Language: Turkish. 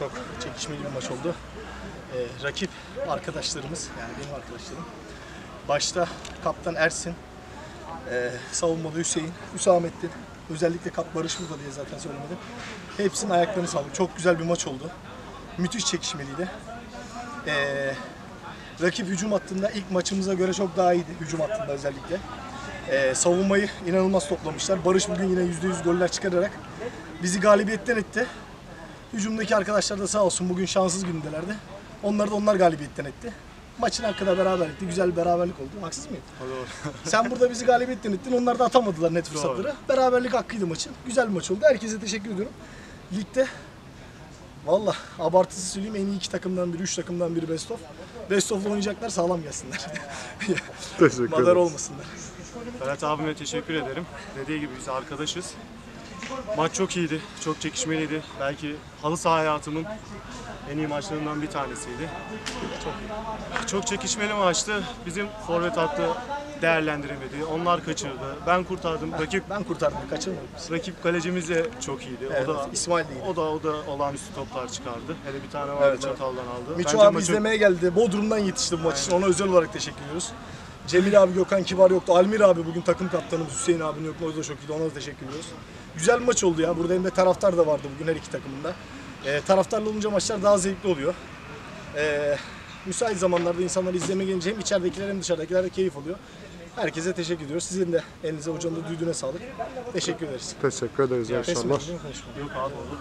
çok çekişmeli bir maç oldu. Ee, rakip arkadaşlarımız, yani benim arkadaşlarım. Başta kaptan Ersin, ee, savunmada Hüseyin, Hüsamettin, özellikle kap Barış burada diye zaten söylemedim. Hepsinin ayaklarını sağlık. Çok güzel bir maç oldu. Müthiş çekişmeliydi. Ee, rakip hücum hattında ilk maçımıza göre çok daha iyiydi. Hücum hattında özellikle. Ee, savunmayı inanılmaz toplamışlar. Barış bugün yine %100 goller çıkararak bizi galibiyetten etti. Hücumdaki arkadaşlar da sağ olsun bugün şanssız gündelerdi. Onları da onlar galibiyetten etti. Maçın hakkında beraberlikti. Güzel bir beraberlik oldu. Haksız mıyım? Sen burada bizi galibiyetten ettin. Onlar da atamadılar net fırsatları. Beraberlik hakkıydı maçın. Güzel bir maç oldu. Herkese teşekkür ediyorum. Ligde Valla abartısız söyleyeyim en iyi iki takımdan biri, üç takımdan biri best of. Best of'la oynayacaklar sağlam gelsinler. Teşekkür Madar olmasınlar. Ferhat abime teşekkür ederim. Dediği gibi biz arkadaşız. Maç çok iyiydi, çok çekişmeliydi. Belki halı saha hayatımın en iyi maçlarından bir tanesiydi. Çok, çok çekişmeli maçtı. Bizim forvet hattı değerlendiremedi. Onlar kaçırdı. Ben kurtardım. Rakip Ben kurtardım, kaçırmadım. rakip kalecimiz de çok iyiydi. Evet, o da İsmail de iyiydi. o da o da olağanüstü toplar çıkardı. Hele bir tane vardı Evet, evet. çataldan aldı. Miço Bence abi maçın- izlemeye geldi. Bodrum'dan yetişti bu maç için. Ona özel olarak teşekkür ediyoruz. Cemil abi, Gökhan Kibar yoktu. Almir abi bugün takım kaptanımız. Hüseyin abinin yokluğu o da çok iyiydi. Ona da teşekkür ediyoruz. Güzel maç oldu ya. Burada hem de taraftar da vardı bugün her iki takımında. Ee, taraftarlı olunca maçlar daha zevkli oluyor. Ee, müsait zamanlarda insanlar izlemeye gelince hem içeridekiler hem dışarıdakiler de keyif alıyor. Herkese teşekkür ediyoruz. Sizin de elinize hocam da düdüğüne sağlık. Teşekkür ederiz. Teşekkür ederiz. Konuşmayayım. Yok abi olur.